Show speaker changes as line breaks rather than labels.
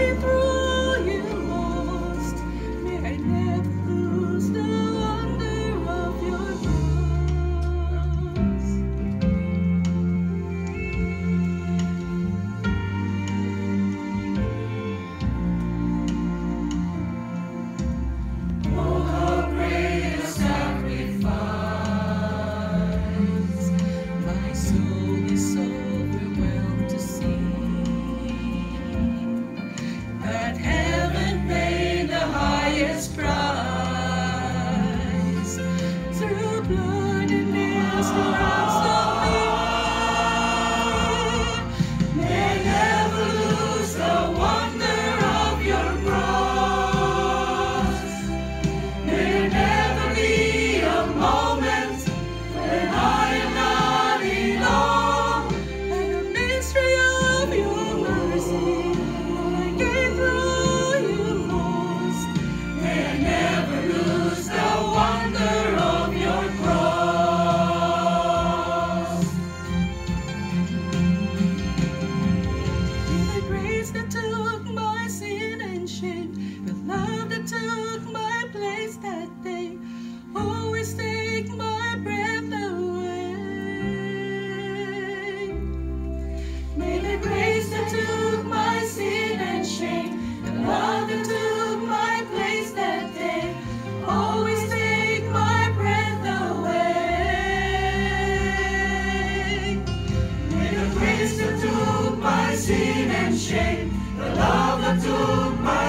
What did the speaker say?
through. and shame, the love that took my